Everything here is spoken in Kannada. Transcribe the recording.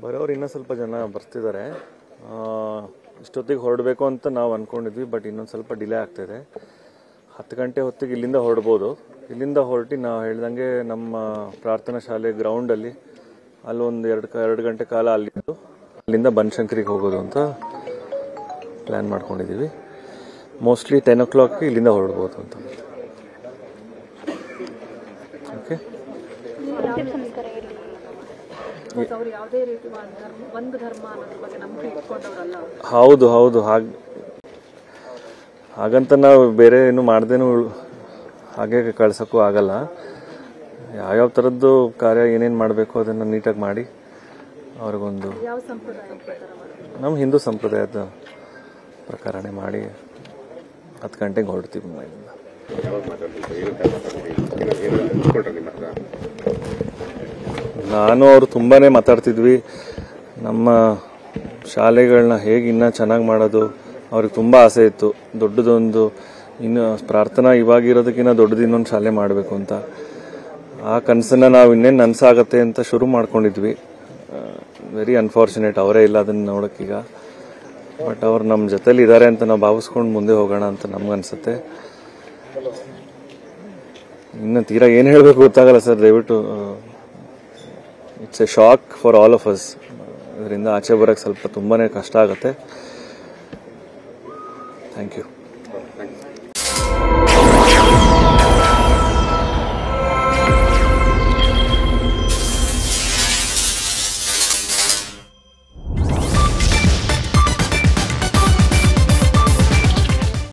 ಬರೋರು ಇನ್ನೂ ಸ್ವಲ್ಪ ಜನ ಬರ್ತಿದ್ದಾರೆ. ಇಷ್ಟೊತ್ತಿಗೆ ಹೊರಡಬೇಕು ಅಂತ ನಾವು ಅಂದ್ಕೊಂಡಿದ್ವಿ ಬಟ್ ಇನ್ನೊಂದು ಸ್ವಲ್ಪ ಡಿಲೇ ಆಗ್ತಿದೆ. ಹತ್ತು ಗಂಟೆ ಹೊತ್ತಿಗೆ ಇಲ್ಲಿಂದ ಹೊರಡ್ಬೋದು. ಇಲ್ಲಿಂದ ಹೊರಟಿ ನಾವು ಹೇಳ್ದಂಗೆ ನಮ್ಮ ಪ್ರಾರ್ಥನಾ ಶಾಲೆ ಗ್ರೌಂಡಲ್ಲಿ ಅಲ್ಲೊಂದು ಎರಡು ಎರಡು ಗಂಟೆ ಕಾಲ ಅಲ್ಲಿದ್ದು, ಅಲ್ಲಿಂದ ಬನಶಂಕರಿಗೆ ಹೋಗೋದು ಅಂತ ಪ್ಲ್ಯಾನ್ ಮಾಡ್ಕೊಂಡಿದ್ದೀವಿ. ಮೋಸ್ಟ್ಲಿ ಟೆನ್ ಓ ಕ್ಲಾಕ್ ಇಲ್ಲಿಂದ ಹೊರಡ್ಬೋದು ಅಂತ. ಓಕೆ ಅವ್ರು ಯಾವುದೇ ರೀತಿ ಒಂದ್ ಧರ್ಮ ಒಂದು ಧರ್ಮ ಅನ್ನೋದ್ರ ಬಗ್ಗೆ ನಂಬಿಕೆ ಇಟ್ಕೊಂಡವ್ರಲ್ಲ ಹೌದು ಹೌದು ಹಾಗೆ ಹಾಗಂತ ನಾವು ಬೇರೆ ಏನು ಮಾಡ್ದೇನು ಹಾಗೆ ಕಳ್ಸೋಕ್ಕೂ ಆಗಲ್ಲ. ಯಾವ್ಯಾವ ಥರದ್ದು ಕಾರ್ಯ ಏನೇನು ಮಾಡಬೇಕು ಅದನ್ನು ನೀಟಾಗಿ ಮಾಡಿ ಅವ್ರಿಗೊಂದು ಯಾವ ಸಂಪ್ರದಾಯ ನಮ್ಮ ಹಿಂದೂ ಸಂಪ್ರದಾಯದ ಪ್ರಕಾರನೇ ಮಾಡಿ ಹತ್ತು ಗಂಟೆಗೆ ಹೊರಡ್ತೀವಿ ಮನೆಯಿಂದ ನಾನು, ಅವರು ತುಂಬಾನೇ ಮಾತಾಡ್ತಿದ್ವಿ. ನಮ್ಮ ಶಾಲೆಗಳನ್ನ ಹೇಗೆ ಇನ್ನೂ ಚೆನ್ನಾಗಿ ಮಾಡೋದು, ಅವ್ರಿಗೆ ತುಂಬ ಆಸೆ ಇತ್ತು. ದೊಡ್ಡದೊಂದು, ಇನ್ನು ಪ್ರಾರ್ಥನಾ ಇವಾಗಿರೋದಕ್ಕಿಂತ ದೊಡ್ಡದು ಇನ್ನೊಂದು ಶಾಲೆ ಮಾಡಬೇಕು ಅಂತ. ಆ ಕನಸನ್ನು ನಾವು ಇನ್ನೇನು ನನಸಾಗತ್ತೆ ಅಂತ ಶುರು ಮಾಡ್ಕೊಂಡಿದ್ವಿ. ವೆರಿ ಅನ್ಫಾರ್ಚುನೇಟ್ ಅವರೇ ಇಲ್ಲ ಅದನ್ನು ನೋಡೋಕ್ಕೀಗ ಬಟ್ ಅವ್ರು ನಮ್ಮ ಜೊತೇಲಿ ಇದ್ದಾರೆ ಅಂತ ನಾವು ಭಾವಿಸ್ಕೊಂಡು ಮುಂದೆ ಹೋಗೋಣ ಅಂತ ನಮ್ಗನ್ಸುತ್ತೆ ಇನ್ನು ತೀರಾ ಏನು ಹೇಳಬೇಕು ಗೊತ್ತಾಗಲ್ಲ ಸರ್, ದಯವಿಟ್ಟು it's a shock for all of us ಇದರಿಂದ ಆಚೆ ಬರೋಕ್ಕೆ ಸ್ವಲ್ಪ ತುಂಬಾ ಕಷ್ಟ ಆಗುತ್ತೆ. Thank you